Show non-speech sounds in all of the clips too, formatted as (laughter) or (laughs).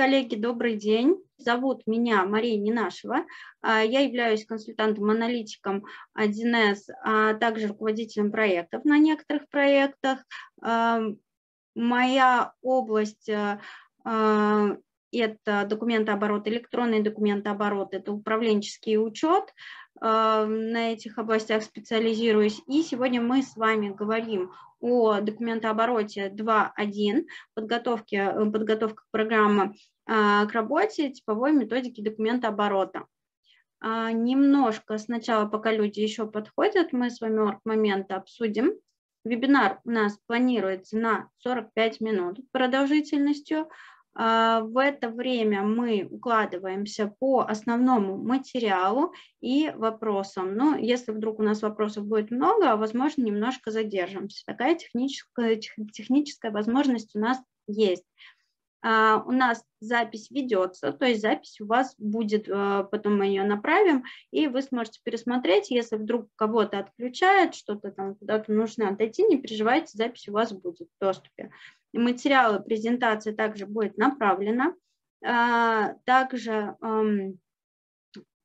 коллеги, добрый день. Зовут меня Мария Нинашева. А, я являюсь консультантом-аналитиком 1С, а также руководителем проектов на некоторых проектах. А, моя область э, а, это документооборот, электронный документооборот, это управленческий учет. На этих областях специализируюсь. И сегодня мы с вами говорим о документообороте 2.1, подготовке, э, подготовка программы а, к работе типовой методики документооборота. А, немножко сначала, пока люди еще подходят, мы с вами момент обсудим. Вебинар у нас планируется на 45 минут продолжительностью. А, в это время мы укладываемся по основному материалу и вопросам. Но если вдруг у нас вопросов будет много, возможно, немножко задержимся. Такая техническая, техническая возможность у нас есть. А, у нас запись ведется, то есть запись у вас будет, а, потом мы ее направим, и вы сможете пересмотреть, если вдруг кого-то отключает, что-то там куда-то нужно отойти, не переживайте, запись у вас будет в доступе. Материалы презентации также будет направлена. А, также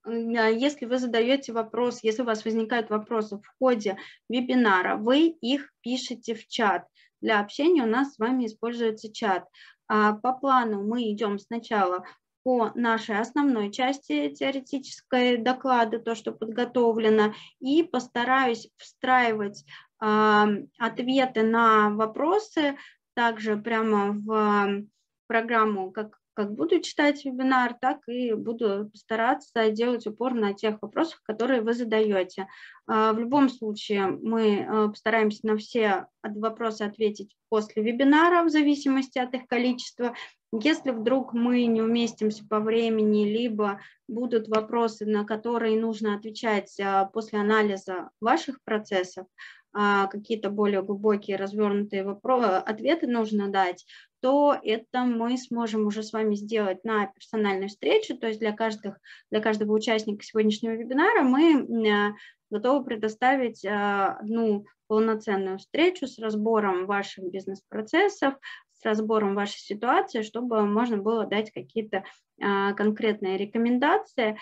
если вы задаете вопрос, если у вас возникают вопросы в ходе вебинара, вы их пишете в чат. Для общения у нас с вами используется чат. А, по плану мы идем сначала по нашей основной части теоретической доклада, то, что подготовлено, и постараюсь встраивать ответы на вопросы также прямо в программу, как как буду читать вебинар, так и буду стараться делать упор на тех вопросах, которые вы задаете. А, в любом случае мы э, постараемся на все вопросы ответить после вебинара в зависимости от их количества. Если вдруг мы не уместимся по времени, либо будут вопросы, на которые нужно отвечать а, после анализа ваших процессов, а, какие-то более глубокие развернутые вопросы, ответы нужно дать, то это мы сможем уже с вами сделать на персональной встрече, то есть для, каждых, для каждого участника сегодняшнего вебинара мы готовы предоставить э, одну полноценную встречу с разбором ваших бизнес-процессов, с разбором вашей ситуации, чтобы можно было дать какие-то э, конкретные рекомендации.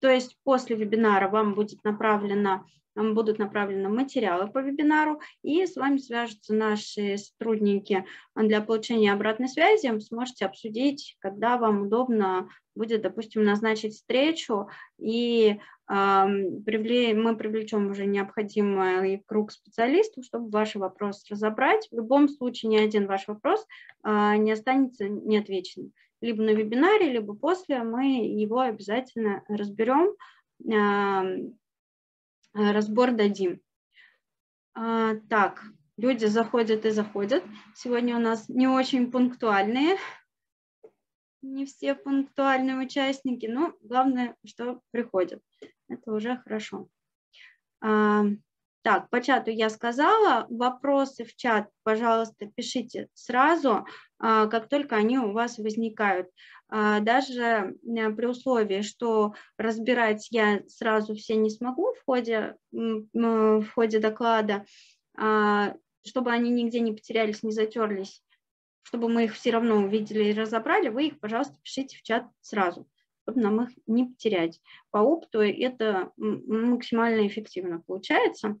То есть после вебинара вам будет направлено будут направлены материалы по вебинару, и с вами свяжутся наши сотрудники для получения обратной связи. Вы сможете обсудить, когда вам удобно будет, допустим, назначить встречу, и э, мы привлечем уже необходимый круг специалистов, чтобы ваши вопросы разобрать. В любом случае ни один ваш вопрос э, не останется неотвеченным. Либо на вебинаре, либо после мы его обязательно разберем, Э, разбор дадим. А, так, люди заходят и заходят. Сегодня у нас не очень пунктуальные, не все пунктуальные участники, но главное, что приходят. Это уже хорошо. Так, по чату я сказала. Вопросы в чат, пожалуйста, пишите сразу, а, как только они у вас возникают. А, даже при условии, что разбирать я сразу все не смогу в ходе, в ходе доклада, а, чтобы они нигде не потерялись, не затерлись, чтобы мы их все равно увидели и разобрали, вы их, пожалуйста, пишите в чат сразу, чтобы нам их не потерять. По опыту это максимально эффективно получается.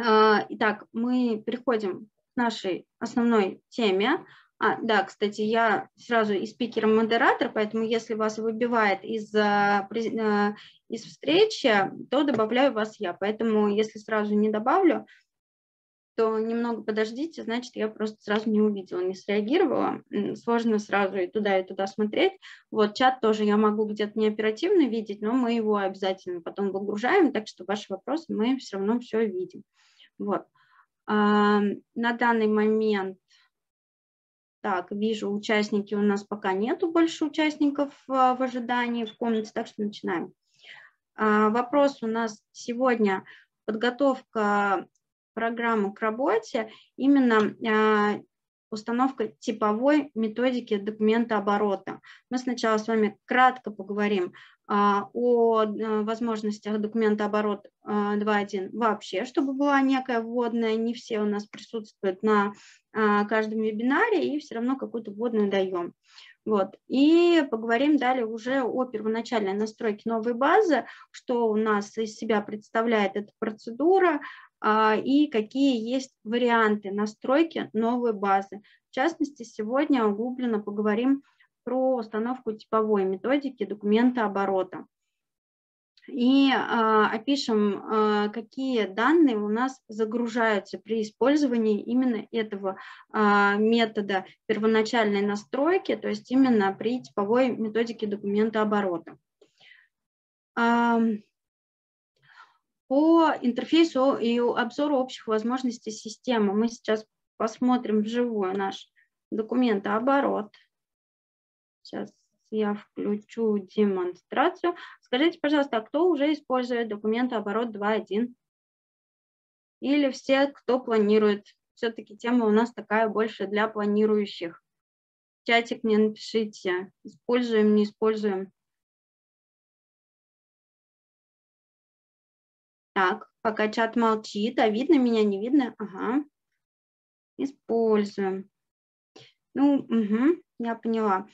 А, итак, мы переходим к нашей основной теме. А, да, кстати, я сразу и спикер, и модератор, поэтому если вас выбивает из, э, э, из встречи, то добавляю вас я. Поэтому если сразу не добавлю, то немного подождите, значит, я просто сразу не увидела, не среагировала. Сложно сразу и туда, и туда смотреть. Вот чат тоже я могу где-то не оперативно видеть, но мы его обязательно потом выгружаем, так что ваши вопросы мы все равно все видим. Вот. На данный момент так, вижу, участники у нас пока нету больше участников а, в ожидании в комнате, так что начинаем. А, вопрос у нас сегодня подготовка программы к работе, именно а, установка типовой методики документа оборота. Мы сначала с вами кратко поговорим а, о э, возможностях документа оборот 2.1 вообще, чтобы была некая вводная, не все у нас присутствуют на каждом вебинаре, и все равно какую-то вводную даем. Вот. И поговорим далее уже о первоначальной настройке новой базы, что у нас из себя представляет эта процедура и какие есть варианты настройки новой базы. В частности, сегодня углубленно поговорим про установку типовой методики документа оборота. И э, опишем, э, какие данные у нас загружаются при использовании именно этого э, метода первоначальной настройки, то есть именно при типовой методике документа оборота. По интерфейсу и обзору общих возможностей системы мы сейчас посмотрим вживую наш документооборот. Сейчас я включу демонстрацию. Скажите, пожалуйста, а кто уже использует документооборот 2.1? Или все, кто планирует? Все-таки тема у нас такая больше для планирующих. чатик мне напишите, используем, не используем. Так, пока чат молчит, а видно меня, не видно? Ага. Используем. Ну, угу, я поняла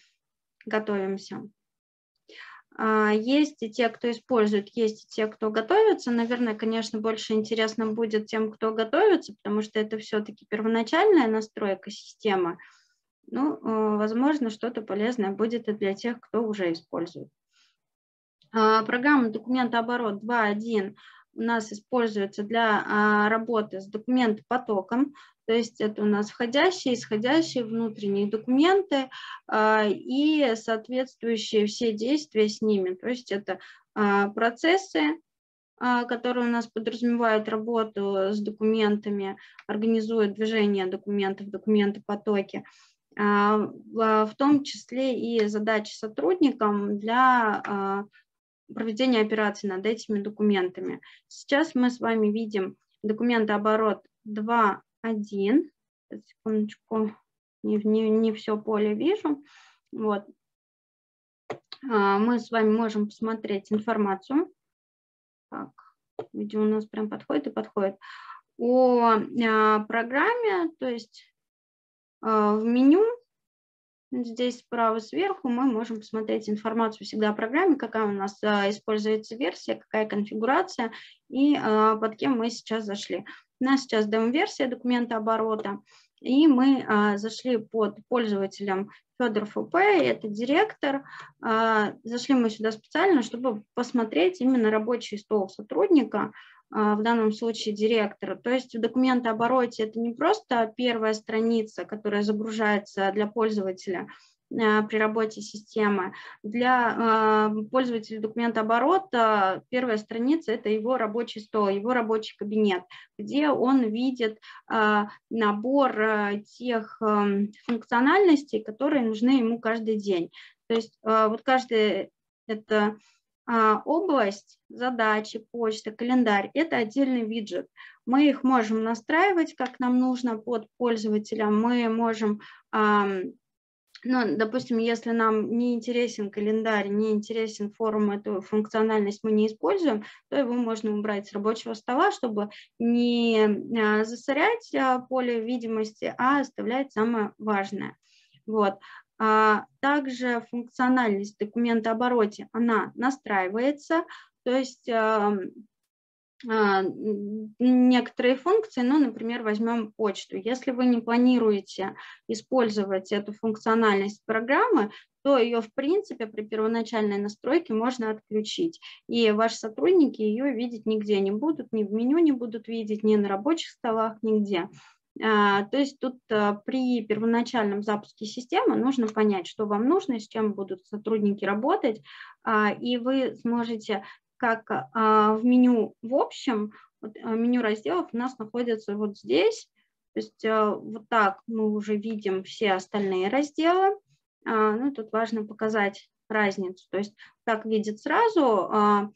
готовимся. А, есть и те, кто использует, есть и те, кто готовится. Наверное, конечно, больше интересно будет тем, кто готовится, потому что это все-таки первоначальная настройка системы. Ну, э, возможно, что-то полезное будет и для тех, кто уже использует. А, программа документооборот 2.1 у нас используется для а, работы с документ-потоком, то есть это у нас входящие, исходящие, внутренние документы а, и соответствующие все действия с ними. То есть это а, процессы, которые у нас подразумевают работу с документами, организуют движение документов, документы-потоки, в том числе и задачи сотрудникам для проведения операций над этими документами. Сейчас мы с вами видим документооборот 2.1. Секундочку, не, не, не все поле вижу. Вот. А, мы с вами можем посмотреть информацию. Так, видео у нас прям подходит и подходит. О а, программе, то есть а, в меню Здесь справа сверху мы можем посмотреть информацию всегда о программе, какая у нас а, используется версия, какая конфигурация и а, под кем мы сейчас зашли. У нас сейчас демо-версия документа оборота, и мы а, зашли под пользователем Федоров УП, это директор. Зашли мы сюда специально, чтобы посмотреть именно рабочий стол сотрудника, в данном случае директора. То есть в документообороте это не просто первая страница, которая загружается для пользователя а, при работе системы. Для а, пользователя документооборота первая страница – это его рабочий стол, его рабочий кабинет, где он видит а, набор тех функциональностей, которые нужны ему каждый день. То есть вот каждый это а, область, задачи, почта, календарь – это отдельный виджет. Мы их можем настраивать, как нам нужно под пользователя. Мы можем, ну, допустим, если нам не интересен календарь, не интересен форум, эту функциональность мы не используем, то его можно убрать с рабочего стола, чтобы не а, засорять а, поле видимости, а оставлять самое важное. Вот. А, также функциональность документа обороте, она настраивается, то есть а, некоторые функции, ну, например, возьмем почту. Если вы не планируете использовать эту функциональность программы, то ее, в принципе, при первоначальной настройке можно отключить. И ваши сотрудники ее видеть нигде не будут, ни в меню не будут видеть, ни на рабочих столах, нигде. А, то есть тут а, при первоначальном запуске системы нужно понять, что вам нужно, с чем будут сотрудники работать, а, и вы сможете как в меню в общем, меню разделов у нас находится вот здесь, то есть вот так мы уже видим все остальные разделы. Ну, тут важно показать разницу. То есть так видит сразу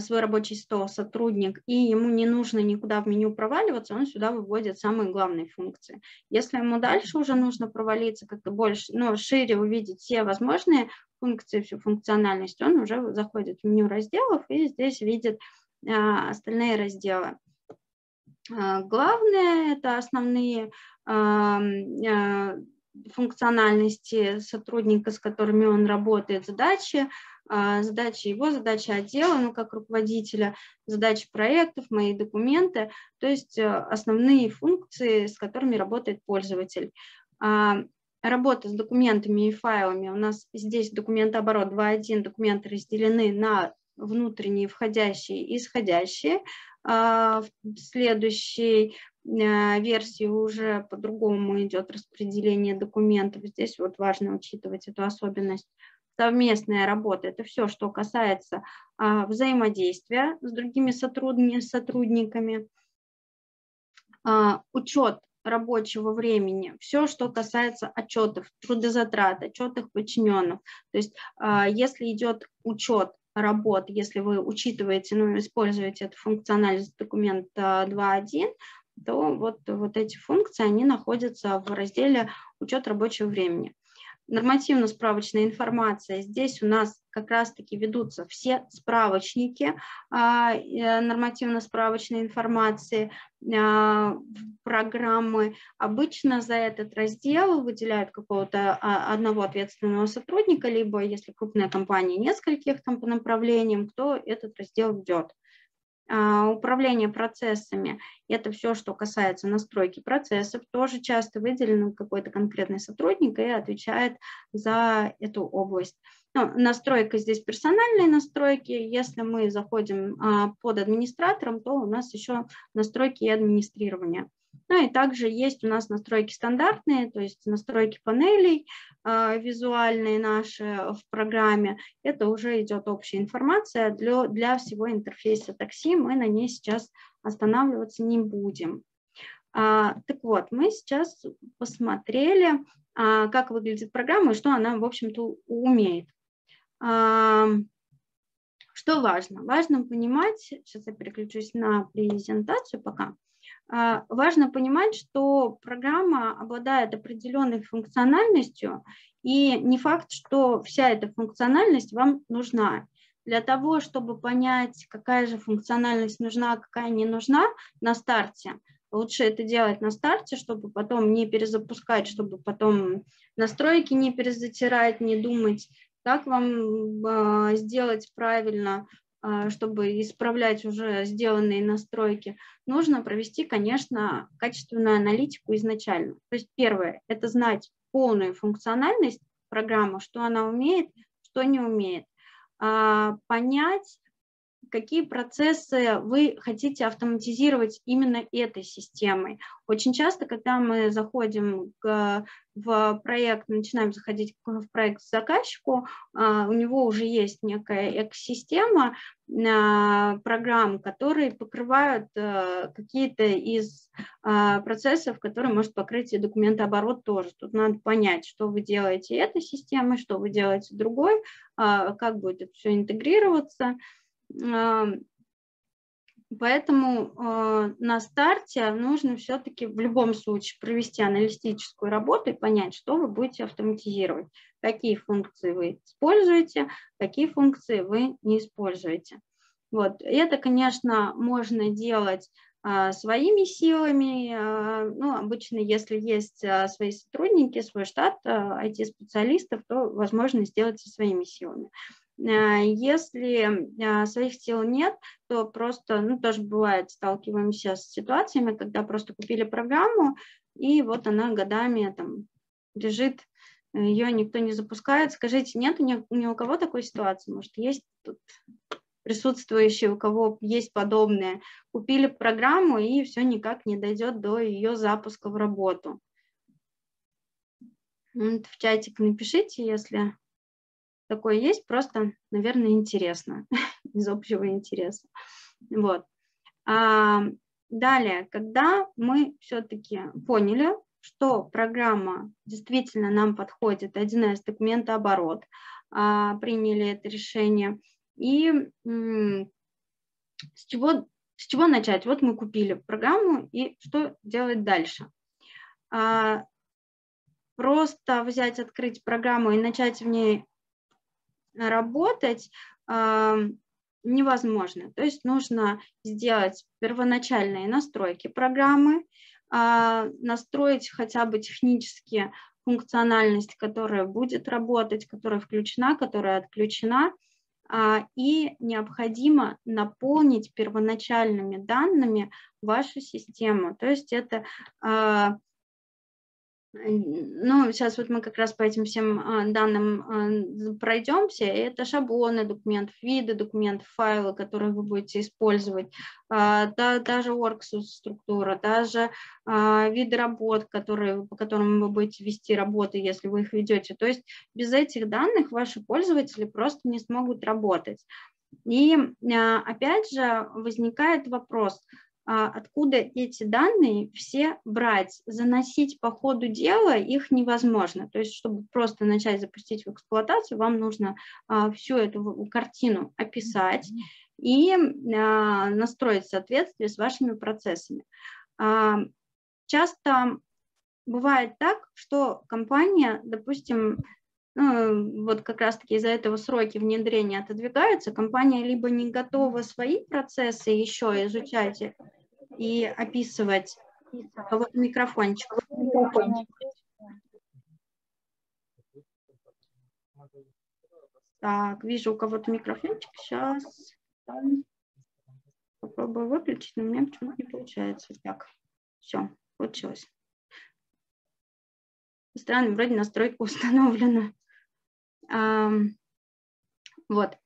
свой рабочий стол сотрудник, и ему не нужно никуда в меню проваливаться, он сюда выводит самые главные функции. Если ему дальше уже нужно провалиться как-то больше, ну, шире увидеть все возможные функции, всю функциональность, он уже заходит в меню разделов и здесь видит а, остальные разделы. А, главное – это основные а, функциональности сотрудника, с которыми он работает, задачи, задачи его, задачи отдела, ну, как руководителя, задачи проектов, мои документы, то есть основные функции, с которыми работает пользователь. Работа с документами и файлами. У нас здесь документооборот 2.1, документы разделены на внутренние входящие и исходящие. А, в следующей а, версии уже по-другому идет распределение документов. Здесь вот важно учитывать эту особенность. Совместная работа – это все, что касается а, взаимодействия с другими сотрудниками. Учет рабочего времени, все, что касается отчетов, трудозатрат, отчетов подчиненных. То есть если идет учет работ, если вы учитываете, ну, используете эту функциональность документа 2.1, то вот, вот эти функции, они находятся в разделе «Учет рабочего времени» нормативно-справочная информация. Здесь у нас как раз-таки ведутся все справочники а, э, нормативно-справочной информации, а, программы. Обычно за этот раздел выделяют какого-то а, одного ответственного сотрудника, либо, если крупная компания, нескольких там по направлениям, кто этот раздел ведет. А, управление процессами – это все, что касается настройки процессов. Тоже часто выделен какой-то конкретный сотрудник и отвечает за эту область. Ну, настройка здесь персональные настройки. Если мы заходим а, под администратором, то у нас еще настройки и администрирование. Ну и также есть у нас настройки стандартные, то есть настройки панелей э, визуальные наши в программе. Это уже идет общая информация для, для всего интерфейса такси. Мы на ней сейчас останавливаться не будем. А, так вот, мы сейчас посмотрели, а, как выглядит программа и что она, в общем-то, умеет. А, что важно? Важно понимать, сейчас я переключусь на презентацию пока, важно понимать, что программа обладает определенной функциональностью, и не факт, что вся эта функциональность вам нужна. Для того, чтобы понять, какая же функциональность нужна, а какая не нужна на старте, лучше это делать на старте, чтобы потом не перезапускать, чтобы потом настройки не перезатирать, не думать, как вам а, сделать правильно а, чтобы исправлять уже сделанные настройки, нужно провести, конечно, качественную аналитику изначально. То есть первое – это знать полную функциональность программы, что она умеет, что не умеет. А, понять, какие процессы вы хотите автоматизировать именно этой системой. Очень часто, когда мы заходим к, в проект, начинаем заходить в проект с заказчику, а, у него уже есть некая экосистема а, программ, которые покрывают а, какие-то из процессов, которые может покрыть и документооборот тоже. Тут надо понять, что вы делаете этой системой, что вы делаете другой, как будет это все интегрироваться. Поэтому э, на старте нужно все-таки в любом случае провести аналитическую работу и понять, что вы будете автоматизировать, какие функции вы используете, какие функции вы не используете. Вот. Это, конечно, можно делать э, своими силами. Э, ну, обычно, если есть свои сотрудники, свой штат IT-специалистов, то возможно сделать со своими силами. А, если а, своих сил нет, то просто, ну, тоже бывает, сталкиваемся с ситуациями, когда просто купили программу, и вот она годами там лежит, ее никто не запускает. Скажите, нет ни, ни у кого такой ситуации? Может, есть тут присутствующие, у кого есть подобное, купили программу и все никак не дойдет до ее запуска в работу. В чатик напишите, если такое есть, просто, наверное, интересно, (laughs) из общего интереса. Вот. А, далее, когда мы все-таки поняли, что программа действительно нам подходит, 1С документооборот, а, приняли это решение, и с чего, с чего начать? Вот мы купили программу, и что делать дальше? А, просто взять, открыть программу и начать в ней работать невозможно. То есть нужно сделать первоначальные настройки программы, а, настроить хотя бы технически функциональность, которая будет работать, которая включена, которая отключена, а, и необходимо наполнить первоначальными данными вашу систему. То есть это а, ну, сейчас вот мы как раз по этим всем а, данным а, пройдемся. Это шаблоны документов, виды документов, файлы, которые вы будете использовать, а, да, даже worksus структура, даже виды работ, которые, по которым вы будете вести работы, если вы их ведете. То есть без этих данных ваши пользователи просто не смогут работать. И опять же возникает вопрос – откуда эти данные все брать. Заносить по ходу дела их невозможно. То есть, чтобы просто начать запустить в эксплуатацию, вам нужно а, всю эту картину описать и а, настроить в соответствии с вашими процессами. Часто бывает так, что компания, допустим, ну, вот как раз-таки из-за этого сроки внедрения отодвигаются, компания либо не готова свои процессы еще изучать и описывать. Вот микрофончик. Так, вижу у кого-то микрофончик. Сейчас попробую выключить, но у меня почему-то не получается. Так, все, получилось. Странно, вроде настройка установлена. Вот.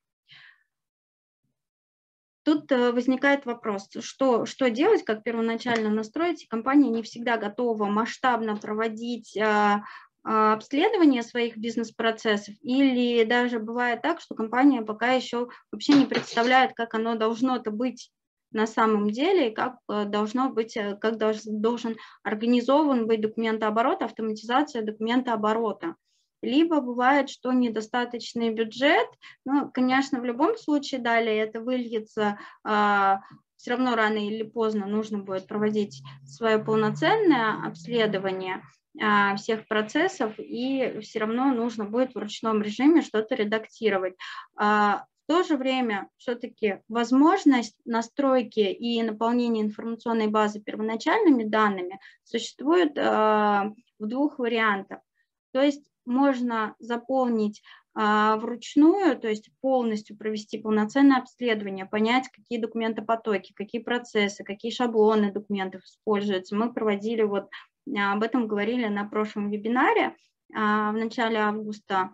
Тут э, возникает вопрос, что, что делать, как первоначально настроить. Компания не всегда готова масштабно проводить а, а, обследование своих бизнес-процессов, или даже бывает так, что компания пока еще вообще не представляет, как оно должно это быть на самом деле, как э, должно быть, э, как должен организован быть документооборот, автоматизация документооборота либо бывает, что недостаточный бюджет, ну, конечно, в любом случае далее это выльется, а, все равно рано или поздно нужно будет проводить свое полноценное обследование а, всех процессов, и все равно нужно будет в ручном режиме что-то редактировать. А, в то же время все-таки возможность настройки и наполнения информационной базы первоначальными данными существует в двух вариантах. То есть можно заполнить а, вручную, то есть полностью провести полноценное обследование, понять, какие документопотоки, какие процессы, какие шаблоны документов используются. Мы проводили вот, а, об этом говорили на прошлом вебинаре а, в начале августа,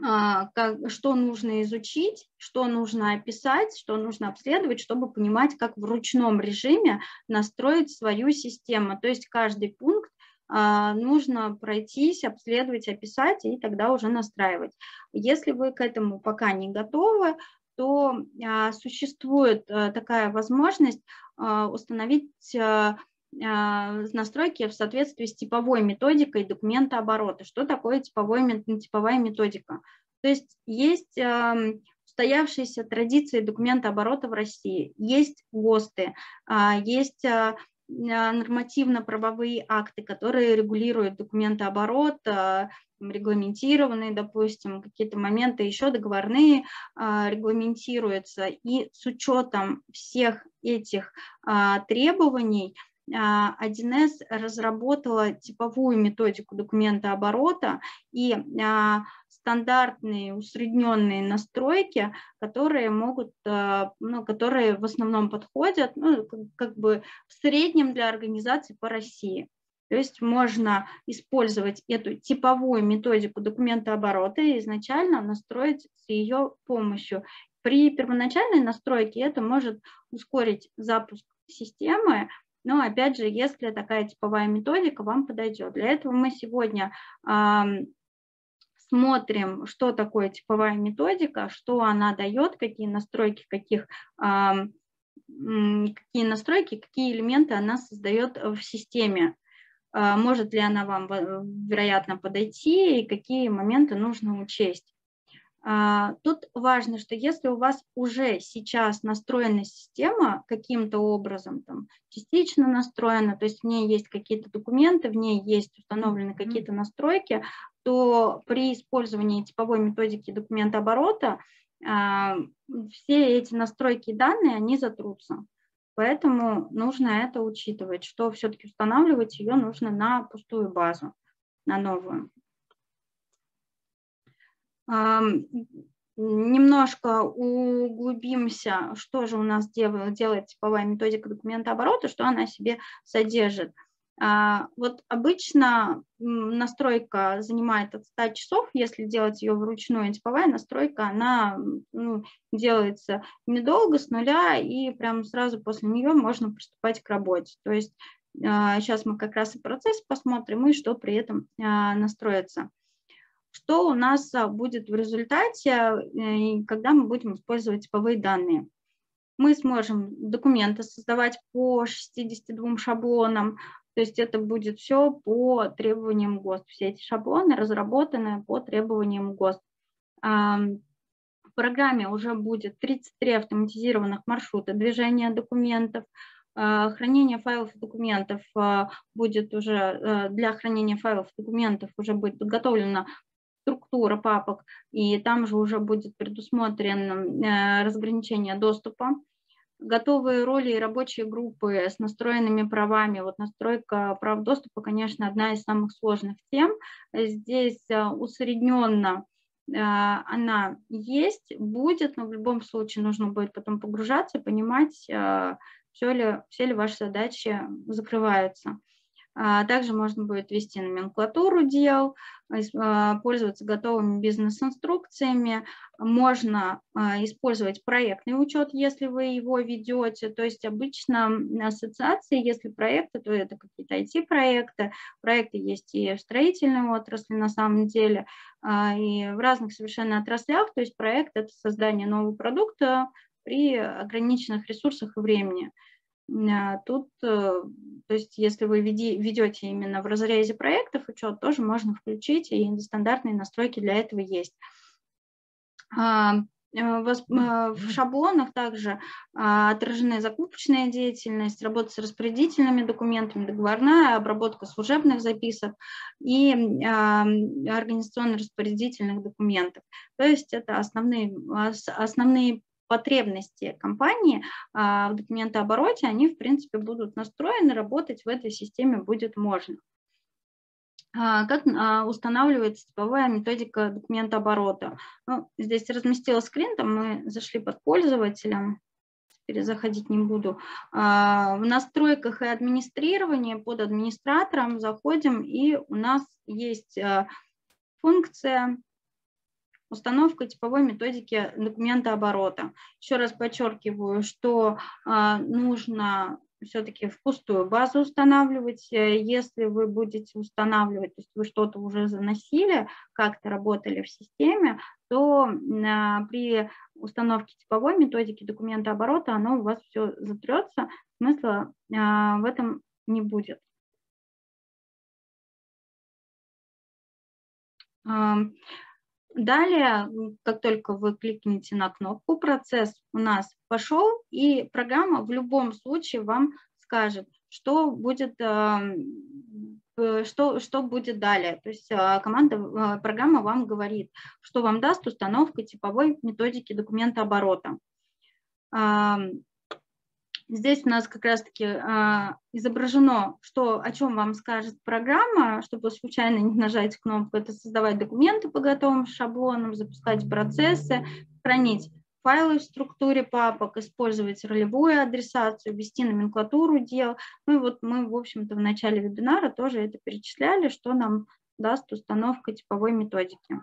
как, что нужно изучить, что нужно описать, что нужно обследовать, чтобы понимать, как в ручном режиме настроить свою систему. То есть каждый пункт нужно пройтись, обследовать, описать и тогда уже настраивать. Если вы к этому пока не готовы, то а, существует э, такая возможность а, установить настройки в соответствии с типовой методикой документа оборота. Что такое типовой, типовая методика? То есть есть устоявшиеся традиции документа оборота в России, есть ГОСТы, есть а, нормативно-правовые акты, которые регулируют документооборот, а, регламентированные, допустим, какие-то моменты еще договорные а, регламентируются. И с учетом всех этих требований 1С разработала типовую методику документа оборота, и стандартные усредненные настройки, которые могут, э, ну, которые в основном подходят, ну, как бы в среднем для организаций по России. То есть можно использовать эту типовую методику документа оборота и изначально настроить с ее помощью. При первоначальной настройке это может ускорить запуск системы, но опять же, если такая типовая методика вам подойдет. Для этого мы сегодня смотрим, что такое типовая методика, что она дает, какие настройки, каких, какие настройки, какие элементы она создает в системе. А, может ли она вам, вероятно, подойти и какие моменты нужно учесть. А, тут важно, что если у вас уже сейчас настроена система каким-то образом, там, частично настроена, то есть в ней есть какие-то документы, в ней есть установлены какие-то настройки, то при использовании типовой методики документооборота а, все эти настройки и данные, они затрутся. Поэтому нужно это учитывать, что все-таки устанавливать ее нужно на пустую базу, на новую. Немножко углубимся, что же у нас делает, делает типовая методика документа оборота, что она себе содержит. А, вот обычно настройка занимает от 100 часов, если делать ее вручную, типовая настройка, она ну, делается недолго, с нуля, и прямо сразу после нее можно приступать к работе. То есть сейчас а, мы как раз и процесс посмотрим, и что при этом а, настроится. Что у нас будет в результате, э, когда мы будем использовать типовые данные? Мы сможем документы создавать по 62 шаблонам, то есть это будет все по требованиям ГОСТ. Все эти шаблоны разработаны по требованиям ГОСТ. В программе уже будет 33 автоматизированных маршрута движения документов. А, хранение файлов и документов а, будет уже, э, для хранения файлов и документов уже будет подготовлена структура папок, и там же уже будет предусмотрено э, разграничение доступа готовые роли и рабочие группы с настроенными правами. Вот настройка прав доступа, конечно, одна из самых сложных тем. Здесь э, усредненно э, она есть, будет, но в любом случае нужно будет потом погружаться, понимать, все ли, все ли ваши задачи закрываются. А, также можно будет ввести номенклатуру дел, а, пользоваться готовыми бизнес-инструкциями. Можно а, использовать проектный учет, если вы его ведете. То есть обычно ассоциации, если проекты, то это какие-то IT-проекты. Проекты есть и в строительной отрасли на самом деле, и в разных совершенно отраслях. То есть проект – это создание нового продукта при ограниченных ресурсах и времени. А, тут, э, то есть если вы ведете именно в разрезе проектов учет, тоже можно включить, и стандартные настройки для этого есть. А, э, э, в шаблонах также а, отражены закупочная деятельность, работа с распорядительными документами, договорная, обработка служебных записок и организационно-распорядительных документов. То есть это основные, основные потребности компании а, в документообороте, они, в принципе, будут настроены, работать в этой системе будет можно. А, как а, устанавливается типовая методика документооборота? Ну, здесь разместила скрин, там мы зашли под пользователем, перезаходить не буду. В настройках и администрировании под администратором заходим, и у нас есть функция установка типовой методики документа оборота. Еще раз подчеркиваю, что а, нужно все-таки в пустую базу устанавливать. Э, если вы будете устанавливать, то есть вы что-то уже заносили, как-то работали в системе, то а, при установке типовой методики документа оборота оно у вас все затрется, смысла а, в этом не будет. Далее, как только вы кликнете на кнопку, процесс у нас пошел, и программа в любом случае вам скажет, что будет, эм, э, что, что будет далее. То есть э, команда, э, программа вам говорит, что вам даст установка типовой методики документа оборота. Здесь у нас как раз-таки а, изображено, что, о чем вам скажет программа, чтобы случайно не нажать кнопку, это создавать документы по готовым шаблонам, запускать процессы, хранить файлы в структуре папок, использовать ролевую адресацию, ввести номенклатуру дел. Ну и вот мы, в общем-то, в начале вебинара тоже это перечисляли, что нам даст установка типовой методики.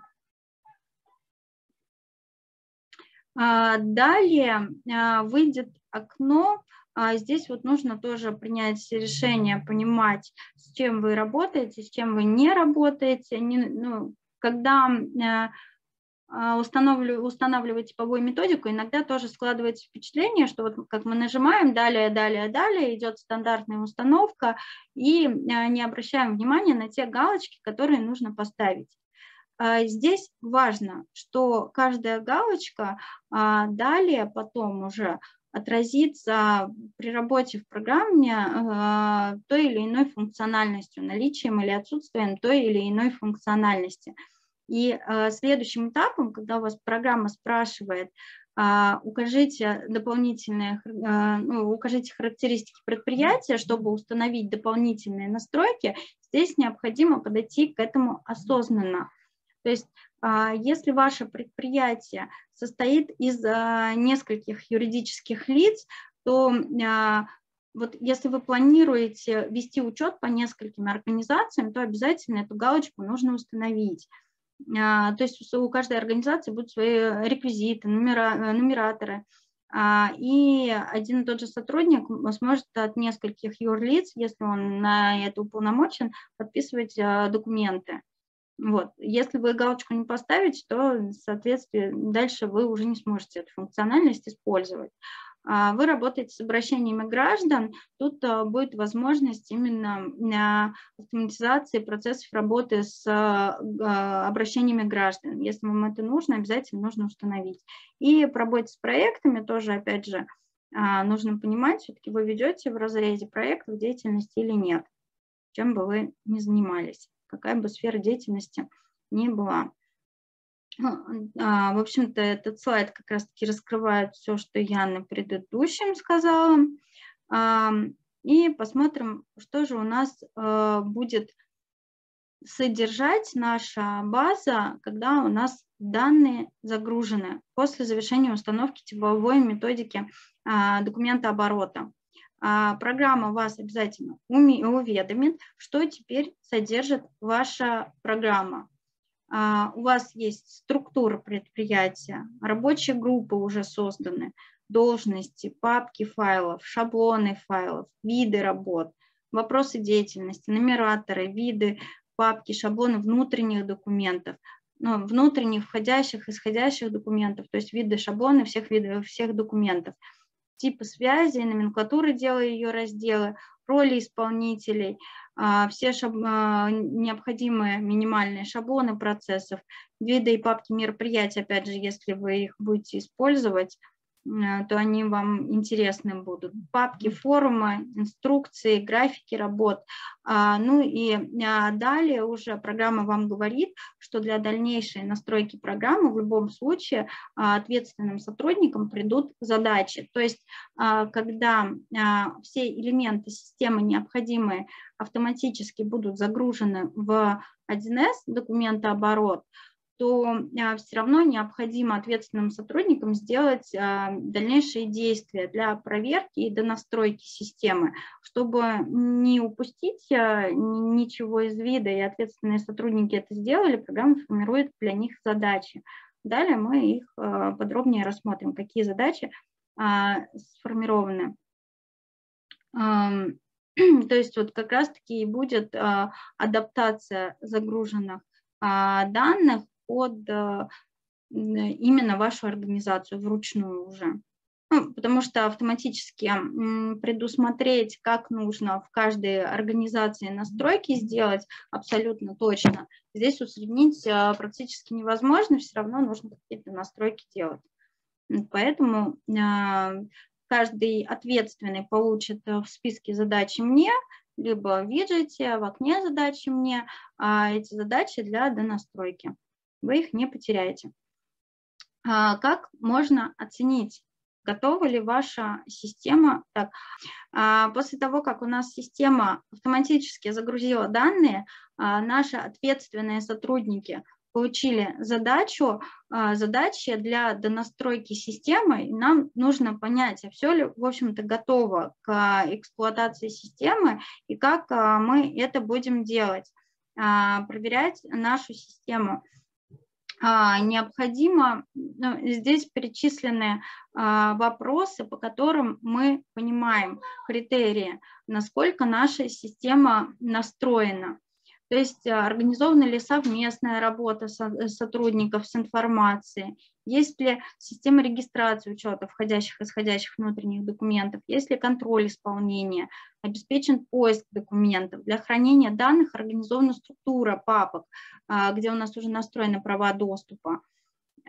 А, далее а, выйдет окно здесь вот нужно тоже принять решение, понимать, с чем вы работаете, с чем вы не работаете. Не, ну, когда э, а, устанавливаю, устанавливать типовую методику, иногда тоже складывается впечатление, что вот как мы нажимаем далее, далее, далее, идет стандартная установка, и э, не обращаем внимания на те галочки, которые нужно поставить. А, здесь важно, что каждая галочка далее потом уже отразится при работе в программе э, той или иной функциональностью, наличием или отсутствием той или иной функциональности. И э, следующим этапом, когда у вас программа спрашивает, э, укажите дополнительные, э, ну, укажите характеристики предприятия, чтобы установить дополнительные настройки, здесь необходимо подойти к этому осознанно. То есть а, если ваше предприятие состоит из а, нескольких юридических лиц, то а, вот если вы планируете вести учет по нескольким организациям, то обязательно эту галочку нужно установить. То есть у каждой организации будут свои реквизиты, номера, нумераторы. И один и тот же сотрудник сможет от нескольких юрлиц, если он на это уполномочен, подписывать документы. Вот. Если вы галочку не поставите, то, соответственно, дальше вы уже не сможете эту функциональность использовать. А, вы работаете с обращениями граждан, тут а, будет возможность именно автоматизации процессов работы с а, обращениями граждан. Если вам это нужно, обязательно нужно установить. И по работе с проектами тоже, опять же, нужно понимать, все-таки вы ведете в разрезе проектов деятельности или нет, чем бы вы ни занимались какая бы сфера деятельности ни была. А, в общем-то, этот слайд как раз-таки раскрывает все, что я на предыдущем сказала. И посмотрим, что же у нас э, будет содержать наша база, когда у нас данные загружены после завершения установки типовой методики а, документа оборота. А, программа вас обязательно уведомит, что теперь содержит ваша программа. А, у вас есть структура предприятия, рабочие группы уже созданы, должности, папки файлов, шаблоны файлов, виды работ, вопросы деятельности, нумераторы, виды, папки, шаблоны внутренних документов, ну, внутренних, входящих, исходящих документов, то есть виды шаблоны всех видов, всех документов – типы связи, номенклатуры дела ее разделы, роли исполнителей, а, все шаб... А, необходимые минимальные шаблоны процессов, виды и папки мероприятий, опять же, если вы их будете использовать, то они вам интересны будут. Папки, форумы, инструкции, графики работ. А, ну и а, далее уже программа вам говорит, что для дальнейшей настройки программы в любом случае а, ответственным сотрудникам придут задачи. То есть когда все элементы системы необходимые автоматически будут загружены в 1С документооборот, то а, все равно необходимо ответственным сотрудникам сделать а, дальнейшие действия для проверки и донастройки системы, чтобы не упустить а, ничего из вида, и ответственные сотрудники это сделали, программа формирует для них задачи. Далее мы их подробнее рассмотрим, какие задачи сформированы. (clears throat) То есть вот как раз-таки и будет адаптация загруженных данных под э, именно вашу организацию вручную уже. Ну, потому что автоматически предусмотреть, как нужно в каждой организации настройки сделать абсолютно точно, здесь усреднить э, практически невозможно, все равно нужно какие-то настройки делать. Поэтому э, каждый ответственный получит в списке задачи мне, либо в виджете, в окне задачи мне, а эти задачи для донастройки вы их не потеряете. А, как можно оценить, готова ли ваша система? Так, а, после того, как у нас система автоматически загрузила данные, а, наши ответственные сотрудники получили задачу, задачи для донастройки системы, и нам нужно понять, а все ли, в общем-то, готово к эксплуатации системы и как мы это будем делать, проверять нашу систему. А, необходимо, ну, здесь перечислены а, вопросы, по которым мы понимаем критерии, насколько наша система настроена. То есть а, организована ли совместная работа сотрудников с информацией, есть ли система регистрации учета входящих и исходящих внутренних документов, есть ли контроль исполнения, обеспечен поиск документов. Для хранения данных организована структура папок, а, где у нас уже настроены права доступа.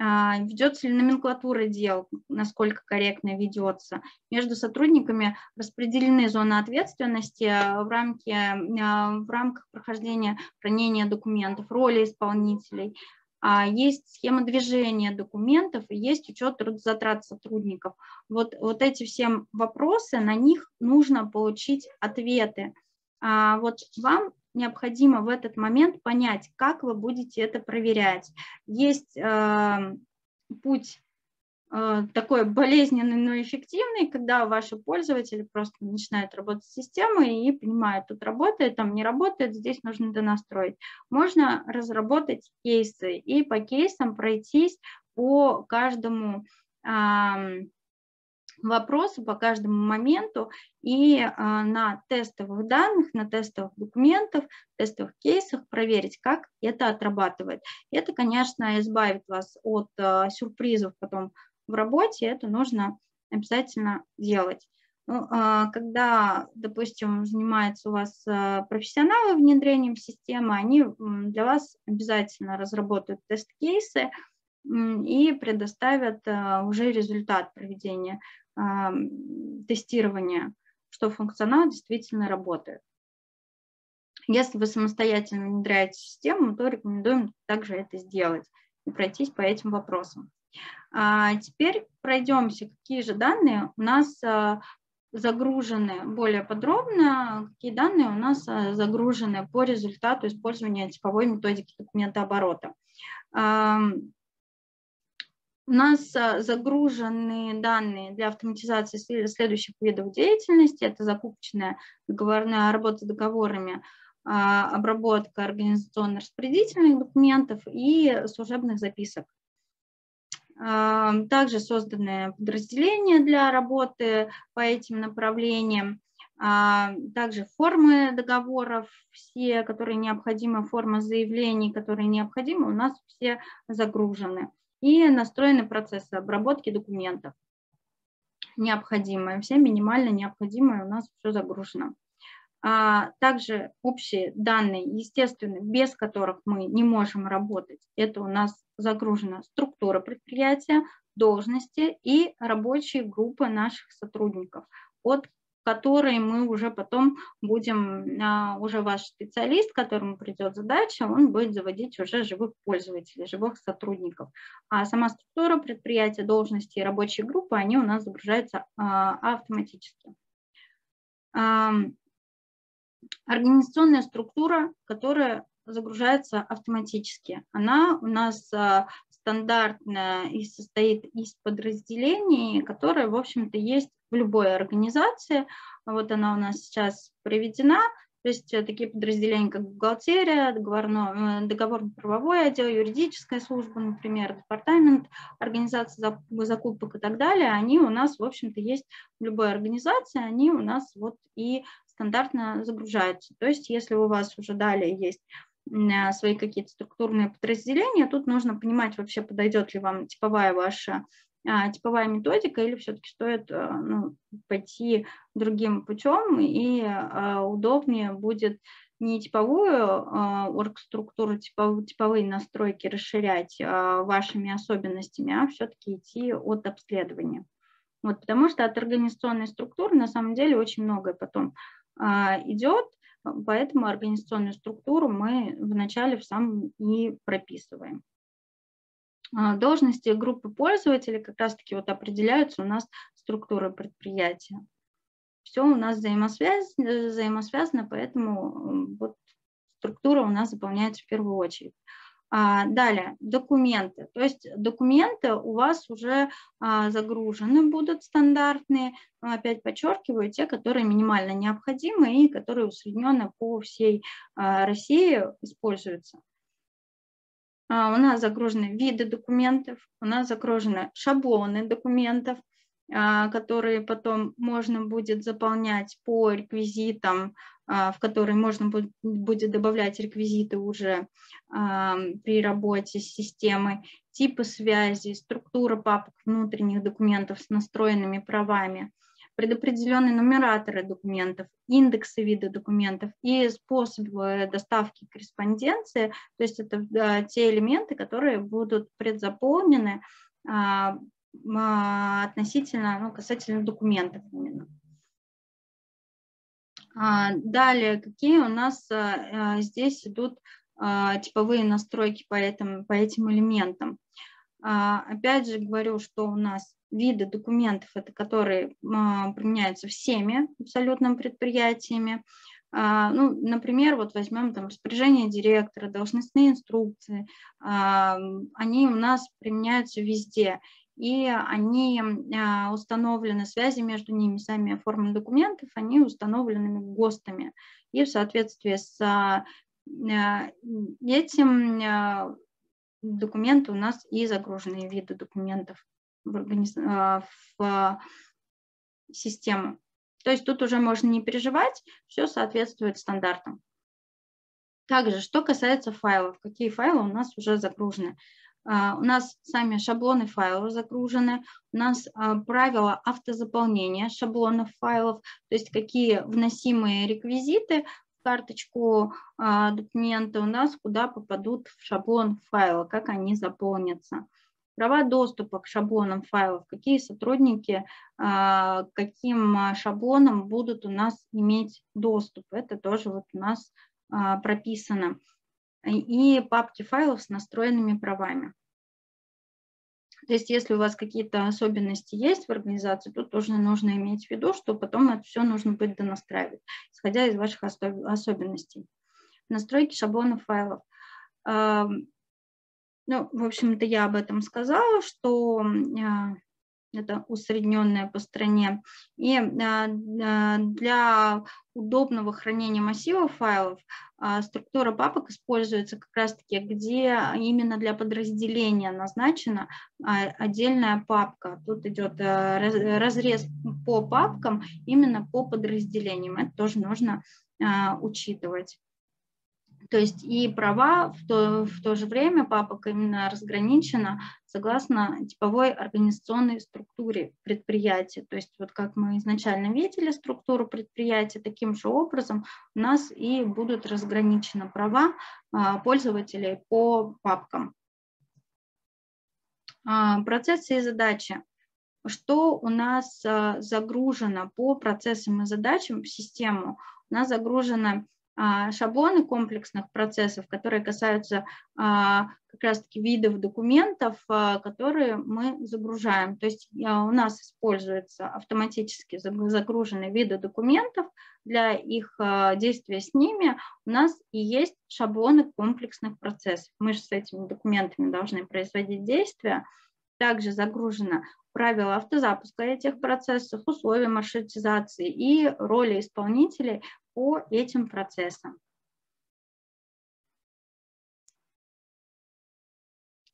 А, ведется ли номенклатура дел, насколько корректно ведется. Между сотрудниками распределены зоны ответственности в, рамке, в рамках прохождения хранения документов, роли исполнителей. Есть схема движения документов и есть учет трудозатрат сотрудников. Вот, вот эти все вопросы, на них нужно получить ответы. Вот вам необходимо в этот момент понять, как вы будете это проверять. Есть э, путь такой болезненный, но эффективный, когда ваши пользователи просто начинают работать с системой и понимают, тут работает, там не работает, здесь нужно донастроить. Можно разработать кейсы и по кейсам пройтись по каждому э, вопросы по каждому моменту и а, на тестовых данных, на тестовых документах, тестовых кейсах проверить, как это отрабатывает. Это, конечно, избавит вас от а, сюрпризов потом в работе, это нужно обязательно делать. Ну, а, когда, допустим, занимаются у вас профессионалы внедрением системы, они для вас обязательно разработают тест-кейсы и предоставят уже результат проведения тестирования, что функционал действительно работает. Если вы самостоятельно внедряете систему, то рекомендуем также это сделать и пройтись по этим вопросам. А теперь пройдемся, какие же данные у нас а, загружены более подробно, какие данные у нас а, загружены по результату использования типовой методики документа оборота. У нас а, загружены данные для автоматизации следующих видов деятельности. Это закупочная договорная работа с договорами, а, обработка организационно-распределительных документов и служебных записок. А, также созданы подразделения для работы по этим направлениям. Также формы договоров, все, которые необходимы, форма заявлений, которые необходимы, у нас все загружены и настроены процессы обработки документов необходимые, все минимально необходимые у нас все загружено. А также общие данные, естественно, без которых мы не можем работать. Это у нас загружена структура предприятия, должности и рабочие группы наших сотрудников от которые мы уже потом будем, а, уже ваш специалист, которому придет задача, он будет заводить уже живых пользователей, живых сотрудников. А сама структура предприятия, должности и рабочие группы, они у нас загружаются а, автоматически. Организационная структура, которая загружается автоматически. Она у нас а, стандартная и состоит из подразделений, которые, в общем-то, есть в любой организации. Вот она у нас сейчас приведена. То есть э, такие подразделения, как бухгалтерия, э, договорно-правовой отдел, юридическая служба, например, департамент организации закупок и так далее, они у нас, в общем-то, есть в любой организации, они у нас вот и стандартно загружаются. То есть если у вас уже далее есть э, свои какие-то структурные подразделения, тут нужно понимать вообще, подойдет ли вам типовая ваша типовая методика или все-таки стоит а, ну, пойти другим путем и а, удобнее будет не типовую оргструктуру, типовые, типовые настройки расширять вашими особенностями, а все-таки идти от обследования. Вот, потому что от организационной структуры на самом деле очень многое потом идет, поэтому организационную структуру мы вначале в самом и прописываем. А, должности группы пользователей как раз-таки вот определяются у нас структурой предприятия. Все у нас взаимосвязано, взаимосвязано, поэтому вот структура у нас заполняется в первую очередь. А, далее, документы. То есть документы у вас уже а, загружены будут стандартные, но опять подчеркиваю, те, которые минимально необходимы и которые усредненно по всей России используются. А, у нас загружены виды документов, у нас загружены шаблоны документов, а, которые потом можно будет заполнять по реквизитам, а, в которые можно будет добавлять реквизиты уже при работе с системой, типы связи, структура папок внутренних документов с настроенными правами. Предопределенные нумераторы документов, индексы вида документов и способы доставки корреспонденции, то есть это те элементы, которые будут предзаполнены а, а, относительно, ну, касательно документов именно. А, далее, какие у нас здесь идут типовые настройки по, этим, по этим элементам. Опять же говорю, что у нас виды документов, это которые применяются всеми абсолютно предприятиями. Ну, например, вот возьмем там распоряжение директора, должностные инструкции, они у нас применяются везде и они установлены, связи между ними, сами формы документов, они установлены ГОСТами. И в соответствии с этим документы у нас и загруженные виды документов в, организ... А, в систему. То есть тут уже можно не переживать, все соответствует стандартам. Также, что касается файлов, какие файлы у нас уже загружены. А, у нас сами шаблоны файлов загружены, у нас а, правила автозаполнения шаблонов файлов, то есть какие вносимые реквизиты карточку а, документа у нас куда попадут в шаблон файла, как они заполнятся. Права доступа к шаблонам файлов, какие сотрудники а, каким шаблонам будут у нас иметь доступ. Это тоже вот у нас а, прописано. И папки файлов с настроенными правами. То есть если у вас какие-то особенности есть в организации, то тоже нужно иметь в виду, что потом это все нужно будет донастраивать, исходя из ваших особенностей. Настройки шаблонов файлов. Ну, в общем-то, я об этом сказала, что а, это усредненное по стране. И а, а, для удобного хранения массивов файлов структура папок используется как раз-таки, где именно для подразделения назначена отдельная папка. Тут идет разрез по папкам именно по подразделениям. Это тоже нужно учитывать. То есть и права в то, в то же время папок именно разграничена согласно типовой организационной структуре предприятия. То есть вот как мы изначально видели структуру предприятия, таким же образом у нас и будут разграничены права а, пользователей по папкам. А, процессы и задачи. Что у нас а, загружено по процессам и задачам в систему? У нас загружено шаблоны комплексных процессов, которые касаются а, как раз-таки видов документов, а, которые мы загружаем. То есть у нас используются автоматически загруженные виды документов. Для их действия с ними у нас и есть шаблоны комплексных процессов. Мы же с этими документами должны производить действия. Также загружено правила автозапуска этих процессов, условия маршрутизации и роли исполнителей по этим процессам.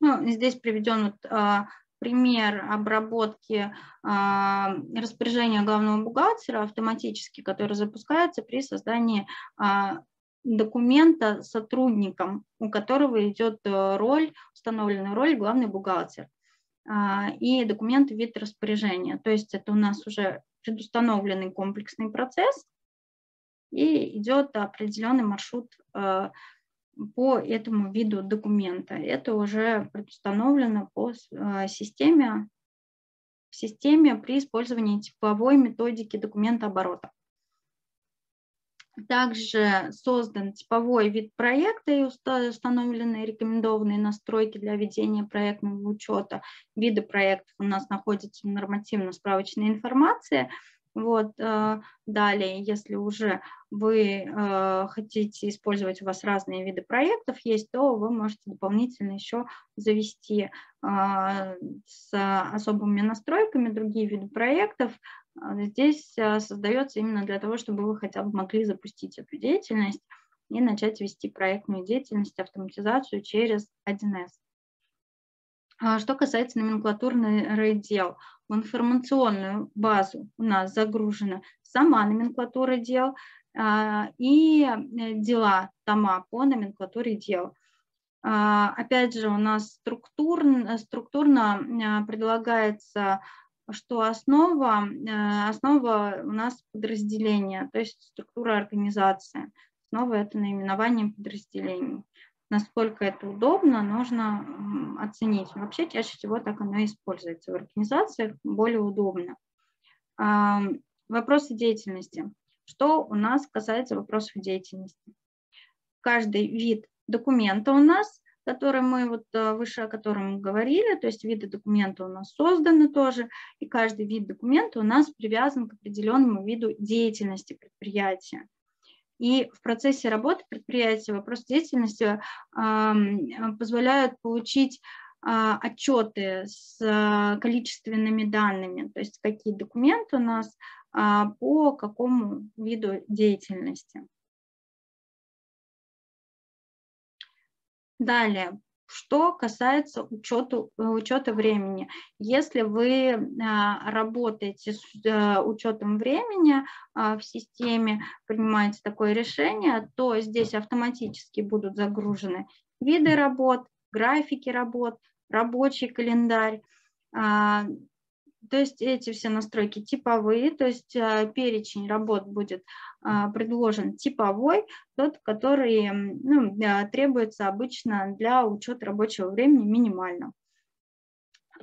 Ну, здесь приведен вот, а, пример обработки а, распоряжения главного бухгалтера автоматически, который запускается при создании а, документа сотрудникам, у которого идет э, роль, установленная роль главный бухгалтер. А, и документы вид распоряжения. То есть это у нас уже предустановленный комплексный процесс, и идет определенный маршрут э, по этому виду документа. Это уже предустановлено по э, системе, в системе при использовании типовой методики документа оборота. Также создан типовой вид проекта и установлены рекомендованные настройки для ведения проектного учета. Виды проектов у нас находятся в нормативно-справочной информации. Вот, э, далее, если уже вы э, хотите использовать, у вас разные виды проектов есть, то вы можете дополнительно еще завести э, с особыми настройками другие виды проектов, здесь создается именно для того, чтобы вы хотя бы могли запустить эту деятельность и начать вести проектную деятельность, автоматизацию через 1С. А, что касается номенклатурный дел, в информационную базу у нас загружена сама номенклатура дел и э, дела, тома по номенклатуре дел. Опять же, у нас структурно, структурно предлагается что основа, э, основа у нас подразделения, то есть структура организации. Основа – это наименование подразделений. Насколько это удобно, нужно оценить. Вообще чаще всего так оно используется в организациях, более удобно. Вопросы деятельности. Что у нас касается вопросов деятельности? Каждый вид документа у нас который мы вот э, выше о котором говорили, то есть виды документа у нас созданы тоже, и каждый вид документа у нас привязан к определенному виду деятельности предприятия. И в процессе работы предприятия вопрос деятельности позволяют получить а, отчеты с а, количественными данными, то есть какие документы у нас а, по какому виду деятельности. Далее, что касается учета, учета времени, если вы а, работаете с а, учетом времени а, в системе, принимаете такое решение, то здесь автоматически будут загружены виды работ, графики работ, рабочий календарь. То есть эти все настройки типовые, то есть э, перечень работ будет а, предложен типовой, тот, который ну, требуется обычно для учета рабочего времени минимально.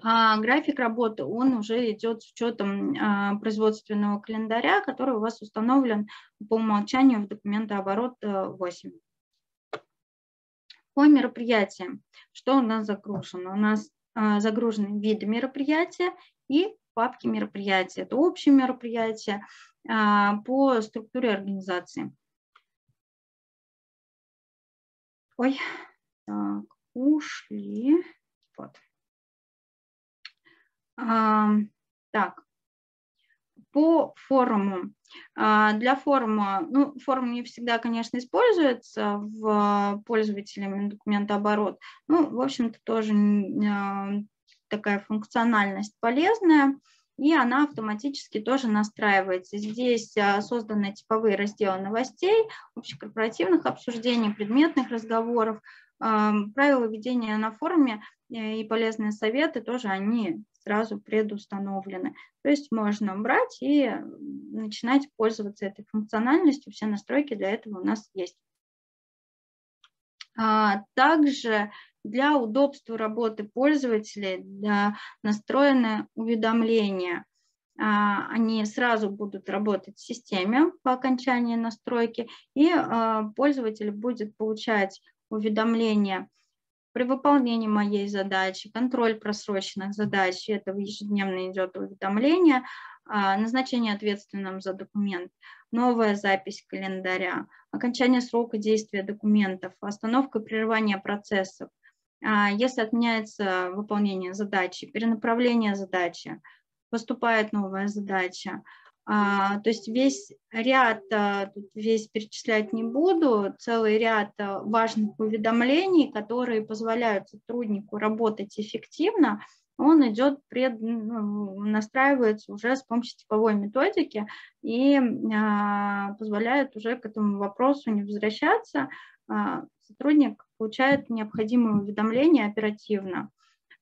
А график работы, он уже идет с учетом а, производственного календаря, который у вас установлен по умолчанию в документооборот 8. Э, по мероприятиям, что у нас загружено? У нас а, загружены виды мероприятия и папки мероприятия. Это общие мероприятия а, по структуре организации. Ой, так, ушли. Вот. А, так, по форуму. А, для форума, ну, форум не всегда, конечно, используется в пользователями документооборот. Ну, в общем-то, тоже такая функциональность полезная, и она автоматически тоже настраивается. Здесь а, созданы типовые разделы новостей, общекорпоративных обсуждений, предметных разговоров, правила ведения на форуме э, и полезные советы тоже они сразу предустановлены. То есть можно брать и начинать пользоваться этой функциональностью. Все настройки для этого у нас есть. А, также для удобства работы пользователей для настроены уведомления. А, они сразу будут работать в системе по окончании настройки, и а, пользователь будет получать уведомления при выполнении моей задачи, контроль просроченных задач, это ежедневно идет уведомление, а, назначение ответственным за документ, новая запись календаря, окончание срока действия документов, остановка и прерывание процессов, если отменяется выполнение задачи, перенаправление задачи, поступает новая задача, а, то есть весь ряд, а, тут весь перечислять не буду, целый ряд важных уведомлений, которые позволяют сотруднику работать эффективно, он идет, пред, ну, настраивается уже с помощью типовой методики и позволяет уже к этому вопросу не возвращаться. Сотрудник получает необходимые уведомления оперативно.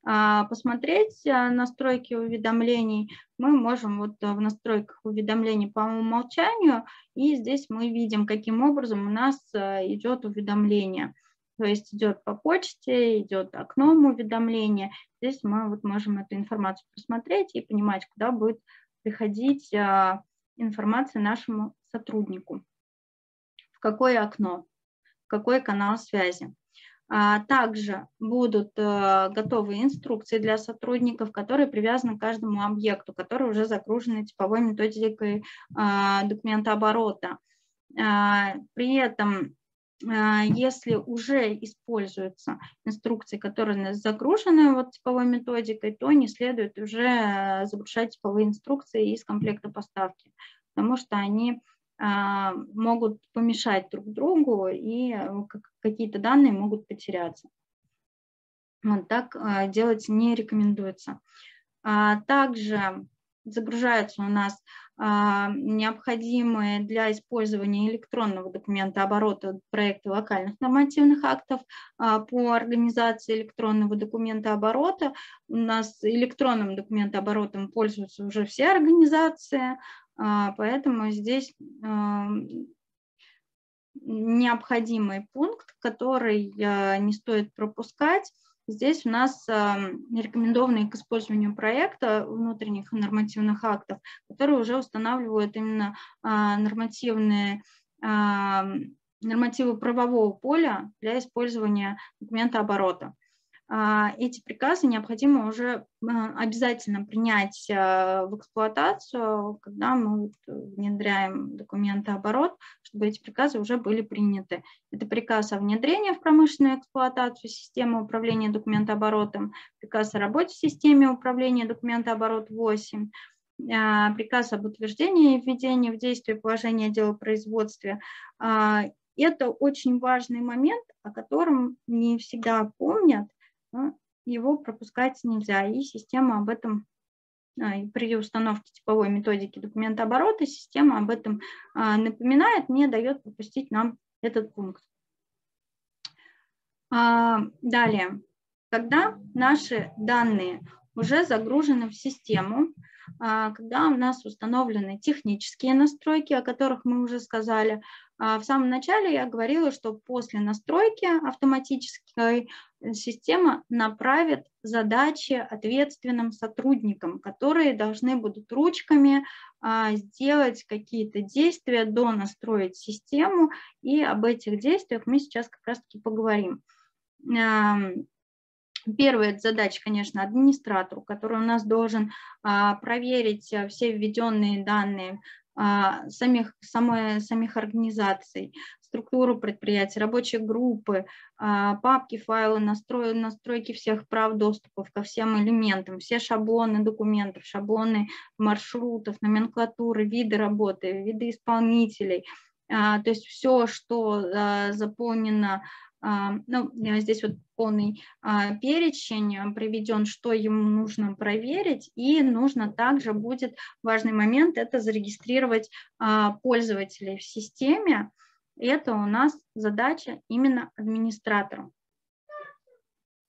А, посмотреть а, настройки уведомлений мы можем вот в настройках уведомлений по умолчанию, и здесь мы видим, каким образом у нас а, идет уведомление. То есть идет по почте, идет окном уведомления. Здесь мы вот можем эту информацию посмотреть и понимать, куда будет приходить информация нашему сотруднику, в какое окно, какой канал связи. А, также будут э, готовы инструкции для сотрудников, которые привязаны к каждому объекту, которые уже загружены типовой методикой а, документооборота. А, при этом, если уже используются инструкции, которые загружены вот типовой методикой, то не следует уже э, загружать типовые инструкции из комплекта поставки, потому что они могут помешать друг другу, и э, какие-то данные могут потеряться. Вот так а, делать не рекомендуется. А, также загружаются у нас а, необходимые для использования электронного документа оборота проекта локальных нормативных актов а, по организации электронного документа оборота. У нас электронным документооборотом пользуются уже все организации, а, поэтому здесь необходимый пункт, который не стоит пропускать, Здесь у нас рекомендованные к использованию проекта внутренних нормативных актов, которые уже устанавливают именно а, нормативные нормативы правового поля для использования документа оборота. А, эти приказы необходимо уже а, обязательно принять а, в эксплуатацию, когда мы внедряем документооборот, чтобы эти приказы уже были приняты. Это приказ о внедрении в промышленную эксплуатацию системы управления документооборотом, приказ о работе в системе управления документооборот 8, приказ об утверждении и введении в действие положения дела производства. Это очень важный момент, о котором не всегда помнят, его пропускать нельзя, и система об этом при установке типовой методики документооборота система об этом а, напоминает, не дает пропустить нам этот пункт. А, далее, когда наши данные уже загружены в систему, а, когда у нас установлены технические настройки, о которых мы уже сказали. А, в самом начале я говорила, что после настройки автоматической система направит задачи ответственным сотрудникам, которые должны будут ручками а, сделать какие-то действия, до настроить систему, и об этих действиях мы сейчас как раз-таки поговорим. Первая задача, конечно, администратору, который у нас должен а, проверить э, все введенные данные а, самих, самой, самих организаций, структуру предприятия, рабочие группы, а, папки, файлы, настрой, настройки всех прав доступов ко всем элементам, все шаблоны документов, шаблоны маршрутов, номенклатуры, виды работы, виды исполнителей. То есть все, что заполнено а, ну, здесь вот полный а, перечень а, приведен, что ему нужно проверить, и нужно также будет, важный момент, это зарегистрировать пользователей в системе, это у нас задача именно администратору.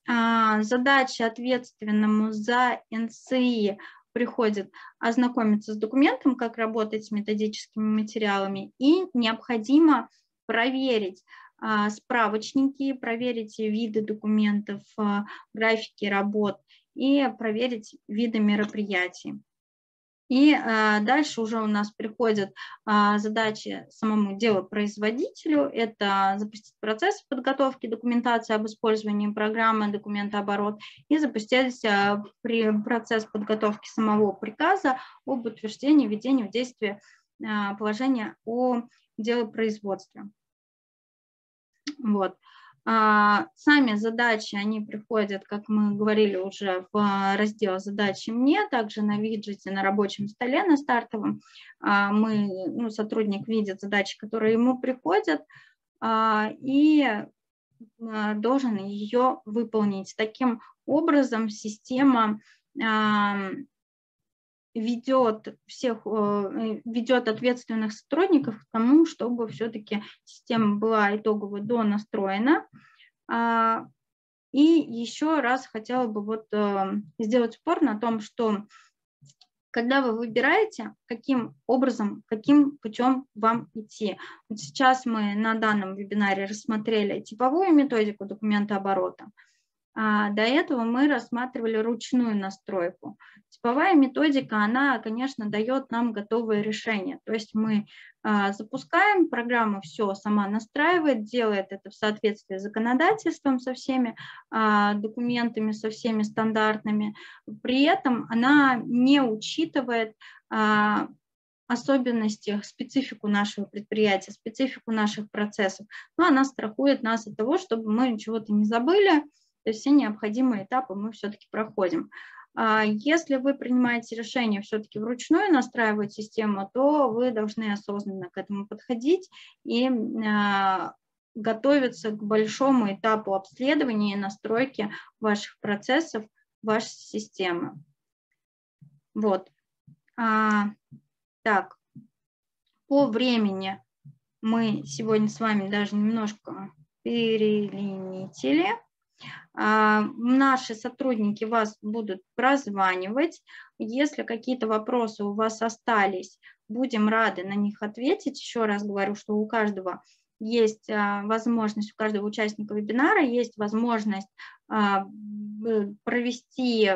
Задача ответственному за НСИ приходит ознакомиться с документом, как работать с методическими материалами, и необходимо проверить, а, справочники, проверить виды документов, а, графики работ и проверить виды мероприятий. И а, дальше уже у нас приходят задачи самому делопроизводителю. Это запустить процесс подготовки документации об использовании программы документооборот и запустить процесс подготовки самого приказа об утверждении введении в действие положения о делопроизводстве. Вот. А, сами задачи, они приходят, как мы говорили уже, в раздел «Задачи мне», также на виджете на рабочем столе, на стартовом. А, мы, ну, сотрудник видит задачи, которые ему приходят, а, и должен ее выполнить. Таким образом, система ведет всех, э, ведет ответственных сотрудников к тому, чтобы все-таки система была итогово донастроена. А, и еще раз хотела бы вот э, сделать упор на том, что когда вы выбираете, каким образом, каким путем вам идти. Вот сейчас мы на данном вебинаре рассмотрели типовую методику документа оборота. А, до этого мы рассматривали ручную настройку. Типовая методика, она, конечно, дает нам готовое решение. То есть мы а, запускаем, программа все сама настраивает, делает это в соответствии с законодательством, со всеми а, документами, со всеми стандартными. При этом она не учитывает особенности, специфику нашего предприятия, специфику наших процессов. Но она страхует нас от того, чтобы мы чего-то не забыли, то есть все необходимые этапы мы все-таки проходим. А если вы принимаете решение все-таки вручную настраивать систему, то вы должны осознанно к этому подходить и а, готовиться к большому этапу обследования и настройки ваших процессов, вашей системы. Вот. А, так, по времени мы сегодня с вами даже немножко перелимитили. А, наши сотрудники вас будут прозванивать. Если какие-то вопросы у вас остались, будем рады на них ответить. Еще раз говорю, что у каждого есть а, возможность, у каждого участника вебинара есть возможность а, провести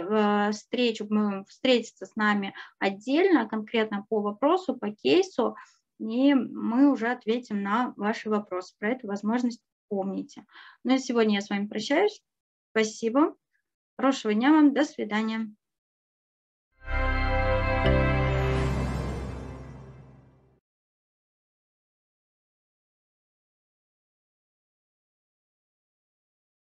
встречу, встретиться с нами отдельно, конкретно по вопросу, по кейсу, и мы уже ответим на ваши вопросы. Про эту возможность помните. Ну и сегодня я с вами прощаюсь. Спасибо. Хорошего дня вам. До свидания.